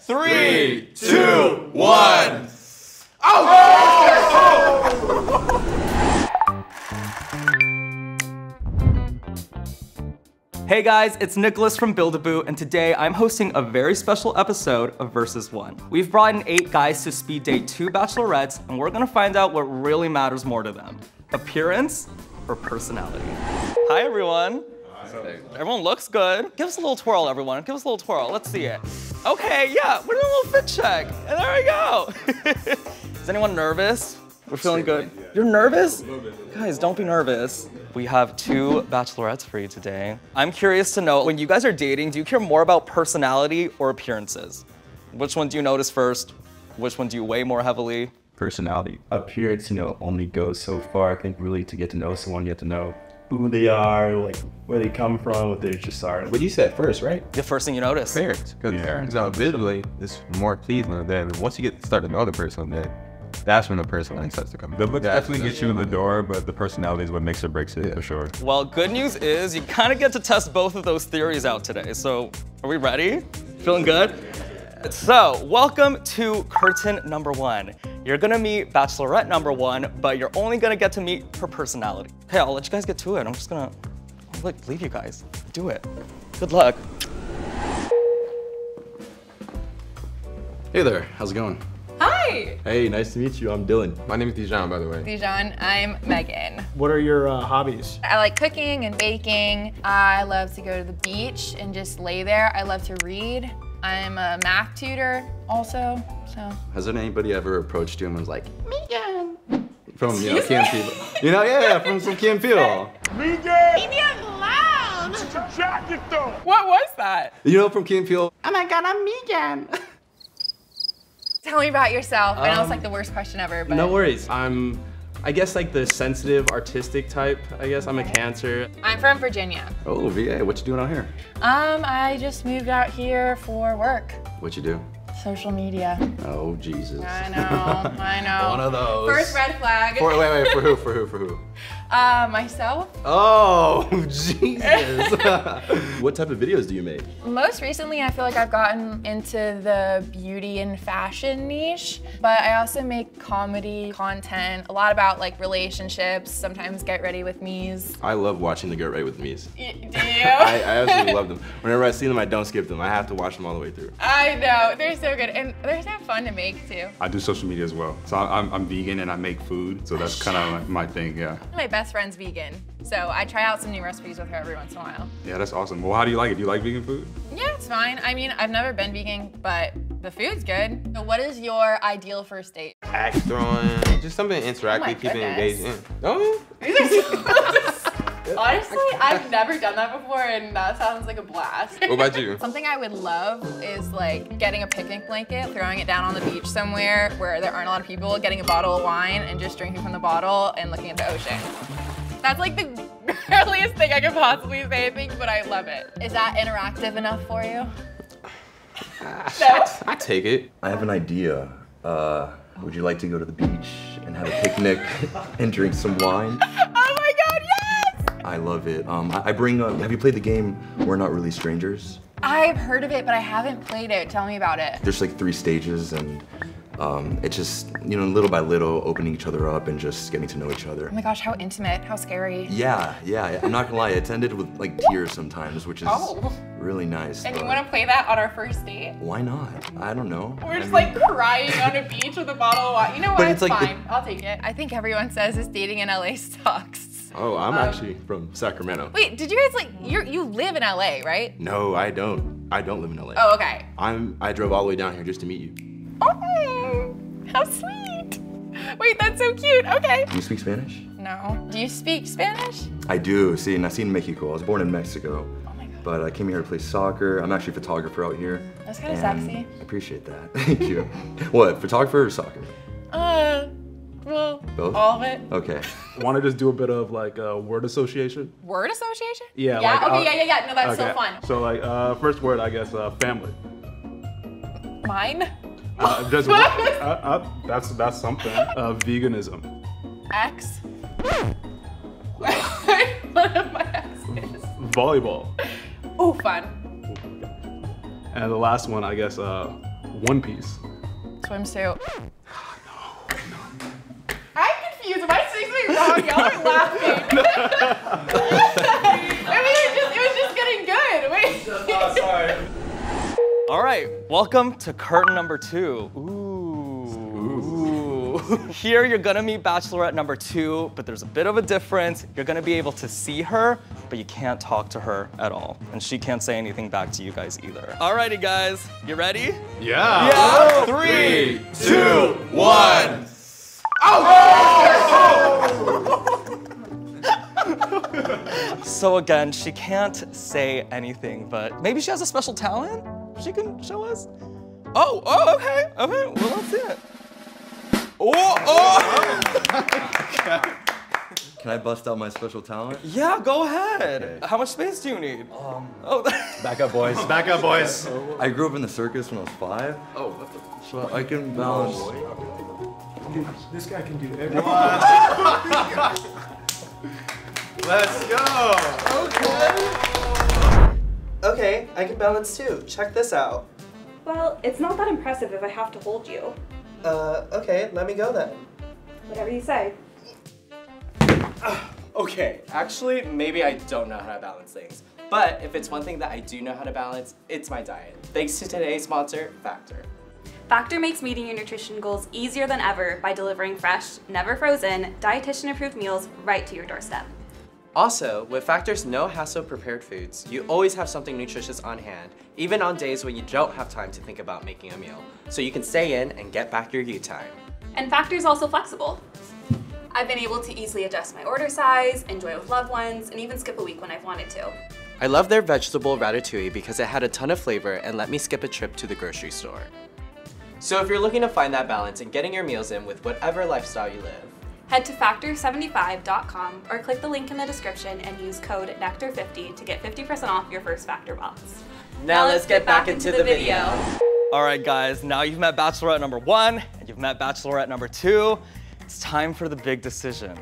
Three, two, one. Oh! Hey guys, it's Nicholas from Build-A-Boot, and today I'm hosting a very special episode of Versus One. We've brought in eight guys to speed date two bachelorettes, and we're gonna find out what really matters more to them, appearance or personality. Hi everyone. Everyone looks good. Give us a little twirl, everyone. Give us a little twirl. Let's see it. Okay, yeah, we're doing a little fit check, and there we go. Is anyone nervous? We're feeling good. You're nervous? Guys, don't be nervous. We have two bachelorettes for you today. I'm curious to know, when you guys are dating, do you care more about personality or appearances? Which one do you notice first? Which one do you weigh more heavily? personality. Appearance, you know, only goes so far. I think really to get to know someone, you have to know who they are, like where they come from, what they just are. But you said first, right? The first thing you notice. parents because Yeah. parents out visibly is more pleasing than once you get to start to know the person then that's when the personality starts to come The looks That's- definitely get you in the door, but the personality is what makes or breaks it for sure. Well, good news is you kind of get to test both of those theories out today. So, are we ready? Feeling good? So, welcome to curtain number one. You're gonna meet bachelorette number one, but you're only gonna get to meet her personality. Okay, I'll let you guys get to it. I'm just gonna I'll, like leave you guys. Do it. Good luck. Hey there, how's it going? Hi, Hey, nice to meet you. I'm Dylan. my name is Dijon by the way Dijon. I'm Megan. What are your uh, hobbies? I like cooking and baking. I love to go to the beach and just lay there. I love to read. I'm a math tutor also, so. Has there anybody ever approached you and was like, Megan? From, you know, Key & Peele. You know, yeah, yeah, from, from Key & Peele. What was that? You know, from Key & Peele. Oh my God, I'm Megan. Tell me about yourself. I know it's like the worst question ever, but. No worries. I'm, I guess like the sensitive, artistic type. I guess I'm a Cancer. I'm from Virginia. Oh, VA, what you doing out here? Um, I just moved out here for work. What you do? Social media. Oh, Jesus. I know, I know. One of those. First red flag. For, wait, wait, for who, for who, for who? Uh, myself. Oh, Jesus. what type of videos do you make? Most recently, I feel like I've gotten into the beauty and fashion niche, but I also make comedy content, a lot about like relationships, sometimes get ready with me's. I love watching the Get Ready With Me's. Y- Do you? I, I absolutely love them. Whenever I see them, I don't skip them. I have to watch them all the way through. I know, they're so good, and they're so fun to make too. I do social media as well. So I- I'm, I'm vegan and I make food, so that's kind of my thing, yeah. My best friend's vegan, so I try out some new recipes with her every once in a while. Yeah, that's awesome. Well, how do you like it? Do you like vegan food? Yeah, it's fine. I mean, I've never been vegan, but the food's good. So what is your ideal first date? axe throwing just something interactive Oh my keeping goodness. engaged in oh Honestly, I've never done that before, and that sounds like a blast. what about you Something I would love is like getting a picnic blanket, throwing it down on the beach somewhere where there aren't a lot of people, getting a bottle of wine and just drinking from the bottle and looking at the ocean. That's like the earliest thing I could possibly say, I think, but I love it. Is that interactive enough for you? no. i take it I have an idea. Uh, would you like to go to the beach and have a picnic and drink some wine? I love it. Um, I, I bring up. Have you played the game We're Not Really Strangers? I've heard of it, but I haven't played it. Tell me about it. There's like three stages, and um, it's just you know little by little opening each other up and just getting to know each other. Oh my gosh, how intimate, how scary. Yeah, yeah. I'm not gonna lie. It's ended with like tears sometimes, which is Oh. really nice. And you want to play that on our first date? Why not? I don't know. We're I just mean- like crying on a beach with a bottle of wine. You know what? But It's, it's like- fine. I'll take it. I think everyone says this dating in LA sucks. Oh, I'm Um, actually from Sacramento. Wait, did you guys like you you live in LA, right? No, I don't. I don't live in LA. Oh, okay. I'm. I drove all the way down here just to meet you. Oh, how sweet. Wait, that's so cute. Okay. Do you speak Spanish? No. Do you speak Spanish? I do. See, nací en Mexico. I was born in Mexico. Oh my god. But I came here to play soccer. I'm actually a photographer out here. That's kinda sexy. I appreciate that. Thank you. what, photographer or soccer? Uh, well, Both? all of it. Okay. Want to just do a bit of like uh, word association? Word association? Yeah. Yeah. like, okay. uh, yeah. Yeah. Yeah. No, that's so okay. fun. So like uh, first word, I guess, uh, family. Mine. Uh, just, uh, uh, that's that's something. Uh, veganism. X. One of my X's. Volleyball. Oh, fun. And the last one, I guess, uh, One Piece. Swimsuit. I'm confused. Am I saying something wrong? Y'all are laughing. I mean, it was just, it was just getting good. Wait. All right, welcome to curtain number two. Ooh. Ooh. Here you're gonna meet bachelorette number two, but there's a bit of a difference. You're gonna be able to see her, but you can't talk to her at all. And she can't say anything back to you guys either. Alrighty guys, you ready? Yeah. Yeah! Three, two, one. So again, she can't say anything, but maybe she has a special talent she can show us. Oh, oh, okay, okay, well let's see it. Oh, oh! Can I bust out my special talent? yeah, go ahead. Okay. How much space do you need? Um, oh, Back up, boys. Back up, boys. I grew up in the circus when I was five. Oh, so I can balance. This guy can do everything. Let's go. Okay. Okay, I can balance too. Check this out. Well, it's not that impressive if I have to hold you. Uh, okay, let me go then. Whatever you say. Okay, actually, maybe I don't know how to balance things. But if it's one thing that I do know how to balance, it's my diet. Thanks to today's sponsor, Factor. Factor makes meeting your nutrition goals easier than ever by delivering fresh, never frozen, dietitian approved meals right to your doorstep. Also, with Factor's no hassle prepared foods, you always have something nutritious on hand, even on days when you don't have time to think about making a meal. So you can stay in and get back your you time. And Factor's also flexible. I've been able to easily adjust my order size, enjoy with loved ones, and even skip a week when I've wanted to. I love their vegetable ratatouille because it had a ton of flavor and let me skip a trip to the grocery store. So if you're looking to find that balance and getting your meals in with whatever lifestyle you live, Head to factor75.com or click the link in the description and use code NECTAR50 to get 50% off your first Factor box. now, let's get back, into, the video. All right, guys, now you've met bachelorette number one and you've met bachelorette number two. It's time for the big decision.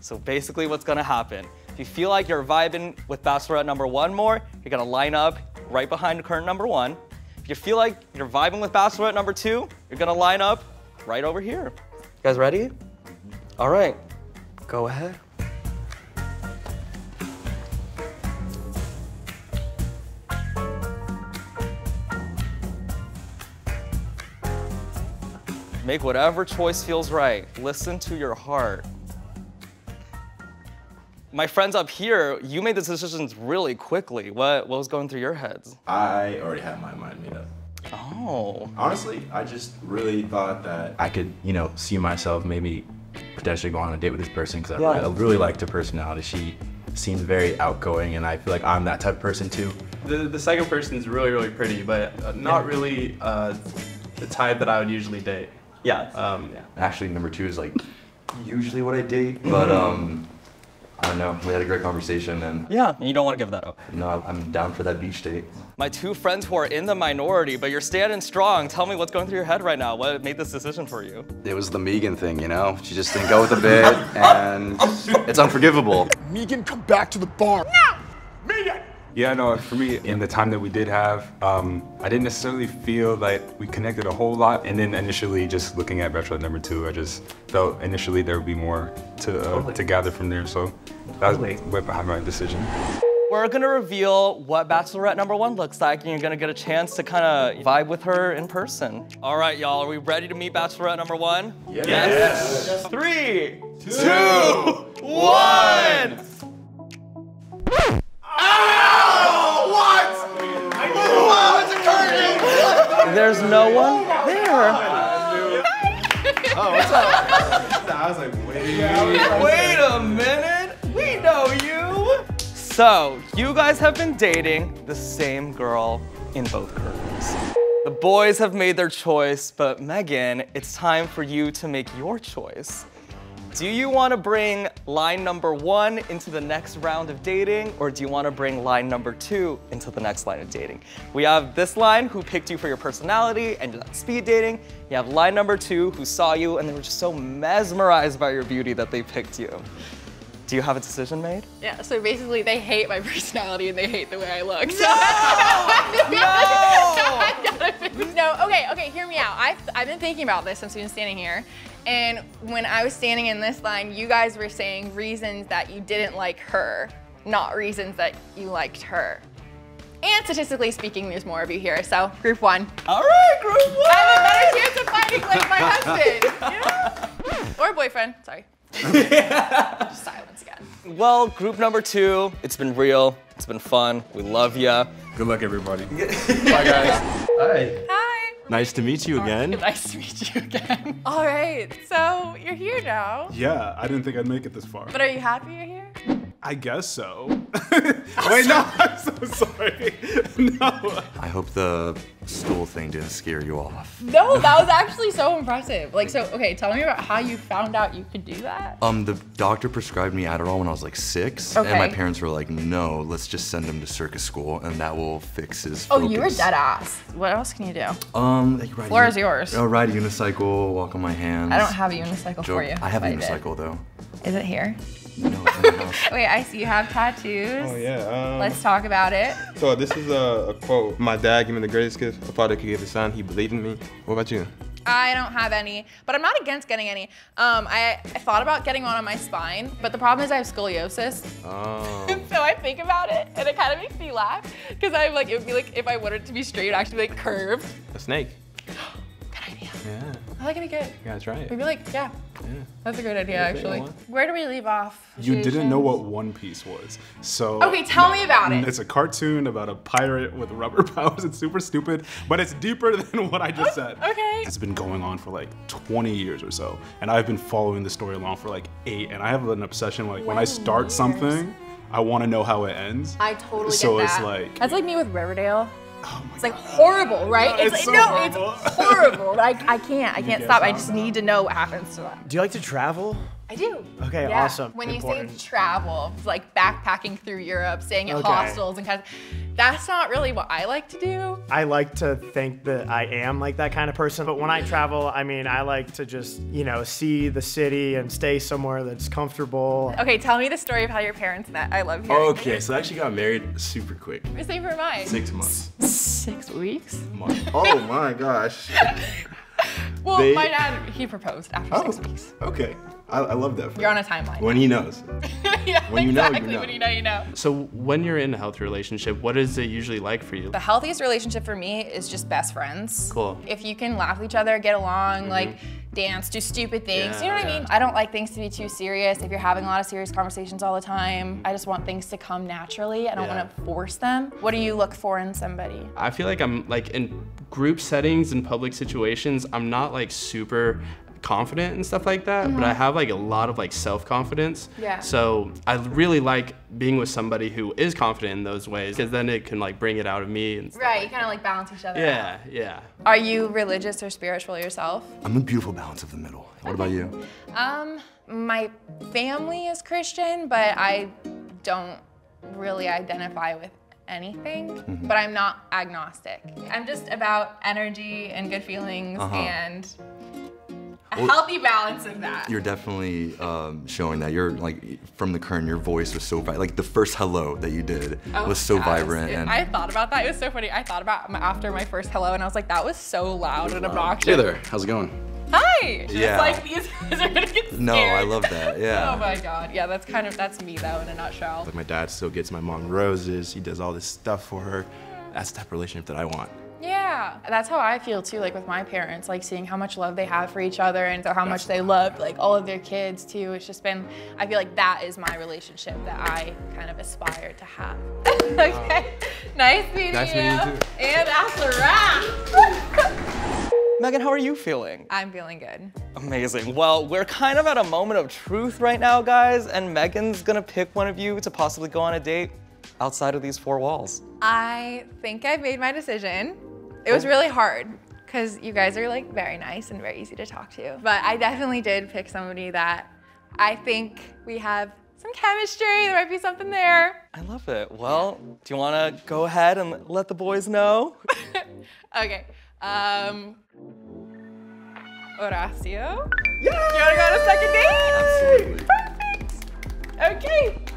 So basically what's gonna happen, if you feel like you're vibing with bachelorette number one more, you're gonna line up right behind current number one. If you feel like you're vibing with bachelorette number two, you're gonna line up right over here. You guys ready? All right, go ahead. Make whatever choice feels right. Listen to your heart. My friends up here, you made the decisions really quickly. What, what was going through your heads? I already had my mind made up. Oh. Honestly, I just really thought that I could, you know, see myself maybe potentially go on a date with this person because I, Yeah. I really liked her personality. She seemed very outgoing, and I feel like I'm that type of person too. The, the second person is really, really pretty, but uh, not really uh, the type that I would usually date. Yeah. Um, yeah. Actually, number two is like usually what I date, but um, I don't know. We had a great conversation, and Yeah, you don't want to give that up. no, I'm down for that beach date. My two friends who are in the minority, but you're standing strong. Tell me what's going through your head right now. What made this decision for you? It was the Megan thing, you know. She just didn't go with the bit, and it's unforgivable. Megan, come back to the bar. Megan Yeah, no, for me, in the time that we did have, um, I didn't necessarily feel like we connected a whole lot. And then initially, just looking at Bachelor number two, I just felt initially there would be more to, uh, to gather from there. So that was what behind my decision. We're gonna reveal what Bachelorette number one looks like, and you're gonna get a chance to kind of vibe with her in person. All right, y'all, are we ready to meet Bachelorette number one? Yes. Three, two, one. Oh, There's no one there. Oh, what's up? I was like, wait. Wait a minute. We know you. So, you guys have been dating the same girl in both curtains. The boys have made their choice, but Megan, it's time for you to make your choice. Do you want to bring line number one into the next round of dating, or do you want to bring line number two into the next line of dating? We have this line who picked you for your personality and you're speed dating. You have line number two who saw you and they were just so mesmerized by your beauty that they picked you. Do you have a decision made? Yeah, so basically they hate my personality and they hate the way I look. So no! no, okay, okay, hear me out. I've, I've been thinking about this since we've been standing here. And when I was standing in this line, you guys were saying reasons that you didn't like her, not reasons that you liked her. And statistically speaking, there's more of you here, so group one. All right, group one. I have a better chance of finding like my husband. you know? Or boyfriend, sorry. Just silence again. Well, group number two, it's been real. It's been fun. We love ya. Good luck, everybody. Bye, guys. Hi. Hi. Nice to meet you again. Nice to meet you again. All right, so you're here now. Yeah, I didn't think I'd make it this far. But are you happy you're here? I guess so. Wait, no, I'm so sorry. No. I hope the stool thing didn't scare you off. No, that was actually so impressive. Like, so, okay, tell me about how you found out you could do that. Um, the doctor prescribed me Adderall when I was like six, and my parents were like, "No, let's just send him to circus school, and that will fix his." Oh, you were focus." dead ass. What else can you do? Um, like ride Floor is yours. Oh, ride a unicycle, walk on my hands. I don't have a unicycle for you. I have a unicycle though. Is it here? No, it's in my house. Wait, I see you have tattoos. Oh yeah. Um, Let's talk about it. So this is a, a quote. My dad gave me the greatest gift a father could give his son. He believed in me. What about you? I don't have any, but I'm not against getting any. Um, I, I thought about getting one on my spine, but the problem is I have scoliosis. Oh. so I think about it, and it kind of makes me laugh because I'm like, it would be like if I wanted it to be straight, it'd actually be like curved. a snake. Good idea. Yeah. I like it'd be good. You gotta try it. We'd be like, yeah, Yeah. that's a great idea Yeah, actually. Where do we leave off? You didn't know what One Piece was. So Okay, tell me about it. It's a cartoon about a pirate with rubber powers. It's super stupid, but it's deeper than what I just oh, said. Okay. It's been going on for like 20 years or so, and I've been following the story along for like eight. And I have an obsession like when I start something, I want to know how it ends. I totally So get it's like- that's like me with Riverdale. Oh it's like horrible, right? No, it's, it's so no, horrible. it's horrible. Like I can't, I can't stop. I just need to know what happens to them. Do you like to travel? I do. Okay, Yeah. awesome. When you say travel, like backpacking through Europe, staying at Okay. hostels and kind of, that's not really what I like to do. I like to think that I am like that kind of person, but when I travel, I mean, I like to just, you know, see the city and stay somewhere that's comfortable. Okay, tell me the story of how your parents met. I love hearing. Okay, so I actually got married super quick. Same for mine. Six months. Six weeks. oh my gosh. Well, They- my dad he proposed after Oh, six weeks. okay. I, I love that. For You're on a timeline. When he knows. yeah, when you know, you exactly. know. When you know, you know. So when you're in a healthy relationship, what is it usually like for you? The healthiest relationship for me is just best friends. Cool. If you can laugh with each other, get along, mm-hmm. like dance, do stupid things. Yeah, you know what I mean? I don't like things to be too serious. If you're having a lot of serious conversations all the time, mm-hmm. I just want things to come naturally. I don't Yeah. want to force them. What do you look for in somebody? I feel like I'm like in group settings and public situations, I'm not like super confident and stuff like that, but I have like a lot of like self-confidence. Yeah. So I really like being with somebody who is confident in those ways because then it can like bring it out of me and stuff. Right, you kind of like balance each other. Yeah, yeah. Are you religious or spiritual yourself? I'm a beautiful balance of the middle. What about you? Um, my family is Christian, but I don't really identify with anything. Mhm. But I'm not agnostic. I'm just about energy and good feelings Uh-huh. and a Well- healthy balance of that. You're definitely um, showing that you're like from the current. Your voice was so vibrant. Like the first hello that you did Oh, was so yes. vibrant It- and. I thought about that. It was so funny. I thought about after my first hello, and I was like, that was so loud and obnoxious. Hey there, how's it going? Hi. Just Yeah. like these guys are gonna get scared. No, I love that. Yeah. Oh my god. Yeah, that's kind of that's me though in a nutshell. Like my dad still gets my mom roses. He does all this stuff for her. That's the type of relationship that I want. Yeah, that's how I feel too, like with my parents, like seeing how much love they have for each other and how much they love like all of their kids too. It's just been, I feel like that is my relationship that I kind of aspire to have. okay, nice meeting Nice you. meeting you too. And that's a wrap. Megan, how are you feeling? I'm feeling good. Amazing. Well, we're kind of at a moment of truth right now, guys, and Megan's gonna pick one of you to possibly go on a date outside of these four walls. I think I've made my decision. It was really hard because you guys are like very nice and very easy to talk to. But I definitely did pick somebody that I think we have some chemistry. There might be something there. I love it. Well, do you wanna go ahead and let the boys know? Okay. Um. Horacio? Yeah! You wanna go on a second date? Absolutely. Perfect. Okay.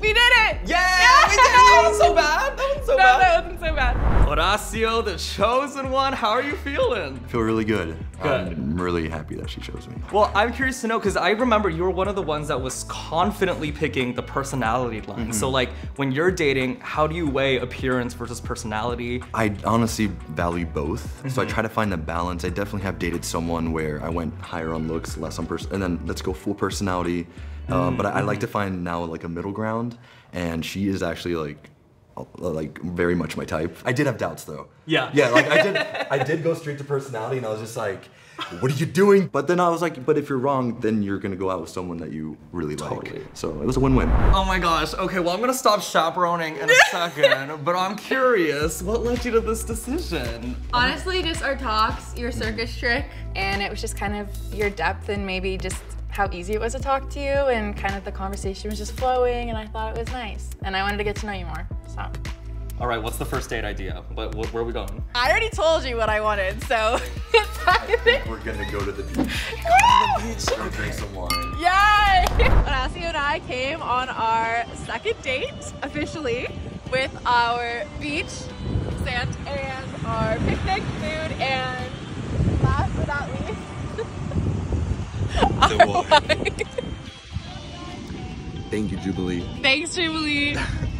We did it! Yeah, we did it! That wasn't so bad. That wasn't so no, bad. that wasn't so bad. Horacio, the chosen one, how are you feeling? I feel really good. Good. I'm really happy that she chose me. Well, I'm curious to know because I remember you were one of the ones that was confidently picking the personality line. So, like, when you're dating, how do you weigh appearance versus personality? I honestly value both, so I Mhm. try to find a balance. I definitely have dated someone where I went higher on looks, less on person, and then let's go full personality. Um, but I, I like to find now like a middle ground, and she is actually like, like very much my type. I did have doubts though. Yeah. Yeah, like I did. I did go straight to personality, and I was just like, "What are you doing?" But then I was like, "But if you're wrong, then you're gonna go out with someone that you really like." So it was a win-win. Oh my gosh. Okay, well, I'm gonna stop chaperoning in a second, but I'm curious, what led you to this decision? Honestly, just our talks, your circus trick, and it was just kind of your depth and maybe just how easy it was to talk to you and kind of the conversation was just flowing and I thought it was nice. And I wanted to get to know you more, so. All right, what's the first date idea? What, what, where are we going? I already told you what I wanted, so it's We're gonna go to the beach. Go to the beach. Go drink some wine. Yay! Horacio and I came on our second date, officially, with our beach, sand, and our picnic food, and last but not least, wine. Thank you, Jubilee. Thanks, Jubilee.